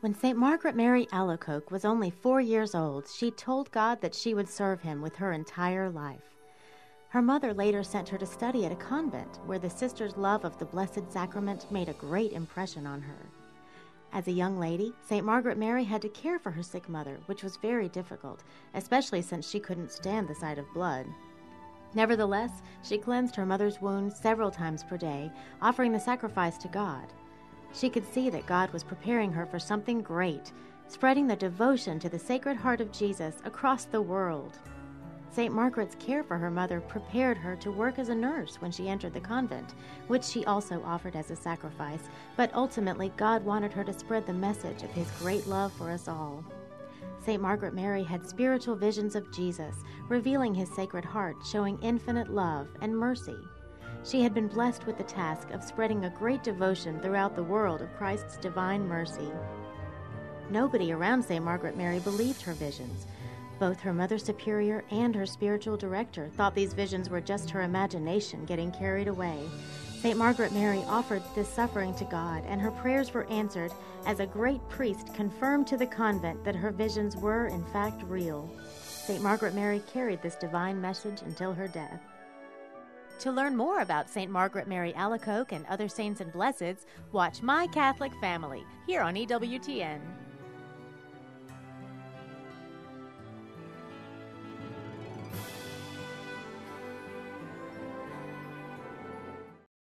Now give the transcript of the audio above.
When St. Margaret Mary Alacoque was only four years old, she told God that she would serve him with her entire life. Her mother later sent her to study at a convent where the sisters' love of the Blessed Sacrament made a great impression on her. As a young lady, St. Margaret Mary had to care for her sick mother, which was very difficult, especially since she couldn't stand the sight of blood. Nevertheless, she cleansed her mother's wounds several times per day, offering the sacrifice to God. She could see that God was preparing her for something great, spreading the devotion to the Sacred Heart of Jesus across the world. St. Margaret's care for her mother prepared her to work as a nurse when she entered the convent, which she also offered as a sacrifice, but ultimately God wanted her to spread the message of His great love for us all. St. Margaret Mary had spiritual visions of Jesus, revealing His Sacred Heart, showing infinite love and mercy. She had been blessed with the task of spreading a great devotion throughout the world of Christ's divine mercy. Nobody around St. Margaret Mary believed her visions. Both her Mother Superior and her spiritual director thought these visions were just her imagination getting carried away. St. Margaret Mary offered this suffering to God, and her prayers were answered as a great priest confirmed to the convent that her visions were, in fact, real. St. Margaret Mary carried this divine message until her death. To learn more about St. Margaret Mary Alacoque and other saints and blesseds, watch My Catholic Family here on EWTN.